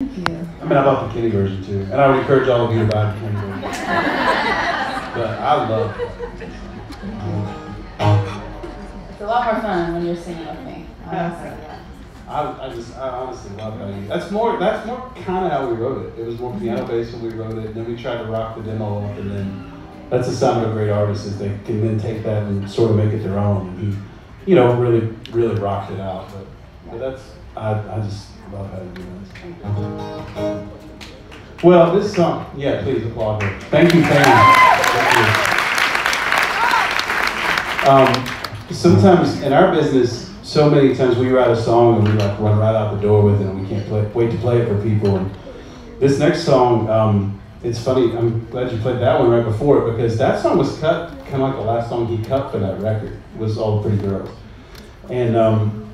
Thank you. I mean, I bought the Kenny version too, and I would encourage all of you to buy the Kenny version. but I love it. It's a lot more fun when you're singing with me. Honestly. I, I just, I honestly love how you. That's more, that's more kind of how we wrote it. It was more piano mm-hmm. based when we wrote it, and then we tried to rock the demo up, and then that's the sound of a great artist is they can then take that and sort of make it their own. And he, you know, really, really rocked it out. But, but that's, I, I just love how you do this. Well, this song, yeah, please applaud her. Thank you, Fanny. Thank you. Um, sometimes in our business, so many times we write a song and we like run right out the door with it and we can't play, wait to play it for people. And this next song, um, it's funny, I'm glad you played that one right before it because that song was cut kind of like the last song he cut for that record was All Pretty Girls. And, um,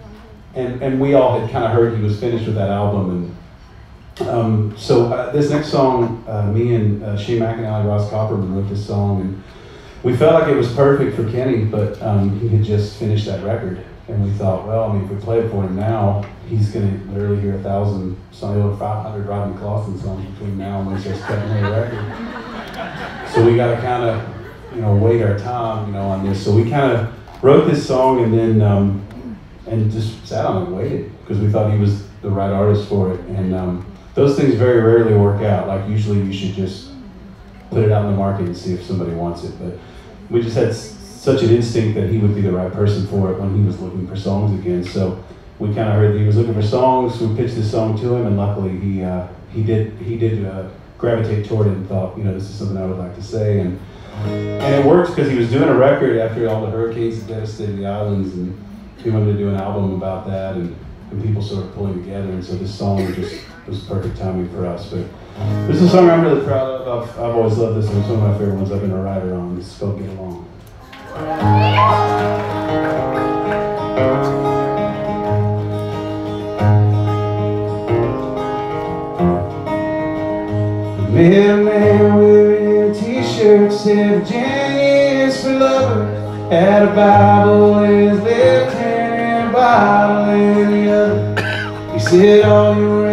and, and we all had kind of heard he was finished with that album. And um, so uh, this next song, uh, me and uh, Shane McAnally, Ross Copperman wrote this song and we felt like it was perfect for Kenny, but um, he had just finished that record. And we thought, well, I mean, if we play it for him now, he's going to literally hear a thousand, some over 500 Rodney Clawson songs between now and when he starts cutting the record. So we got to kind of, you know, wait our time, you know, on this. So we kind of wrote this song and then, um, and just sat on it and waited because we thought he was the right artist for it. And um, those things very rarely work out. Like usually you should just put it out in the market and see if somebody wants it. But we just had such an instinct that he would be the right person for it when he was looking for songs again. So we kind of heard that he was looking for songs. We pitched this song to him, and luckily he uh, he did he did uh, gravitate toward it and thought, you know, this is something I would like to say. And and it worked because he was doing a record after all the hurricanes that devastated the islands, and he wanted to do an album about that, and, and people sort of pulling together. And so this song just was perfect timing for us. But this is a song I'm really proud of. I've, always loved this one. It's one of my favorite ones I've been a writer on. It's called Get Along. Man wearing said Virginia is for lovers Had a Bible in his left hand other He said all you